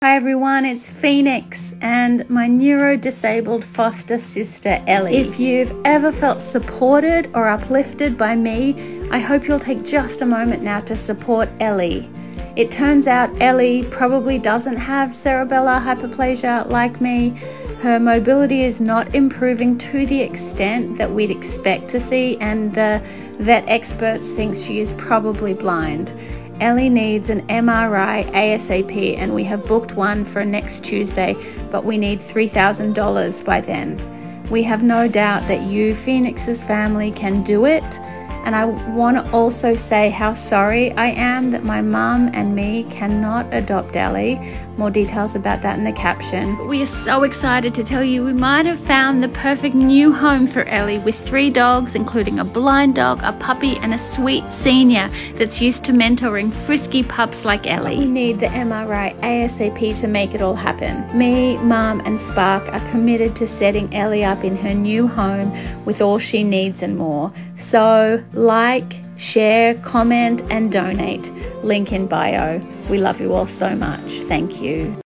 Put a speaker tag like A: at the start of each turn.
A: Hi everyone, it's Fenix and my neuro-disabled foster sister Ellie. If you've ever felt supported or uplifted by me, I hope you'll take just a moment now to support Ellie. It turns out Ellie probably doesn't have cerebellar hypoplasia like me. Her mobility is not improving to the extent that we'd expect to see, and the vet experts think she is probably blind. Ellie needs an MRI ASAP, and we have booked one for next Tuesday, but we need $3,000 by then. We have no doubt that you, Fenix's family, can do it and I want to also say how sorry I am that my mum and me cannot adopt Ellie. More details about that in the caption. We are so excited to tell you we might have found the perfect new home for Ellie with three dogs, including a blind dog, a puppy, and a sweet senior that's used to mentoring frisky pups like Ellie. We need the MRI ASAP to make it all happen. Me, mum, and Spark are committed to setting Ellie up in her new home with all she needs and more. So, like, share, comment, and donate. Link in bio. We love you all so much. Thank you.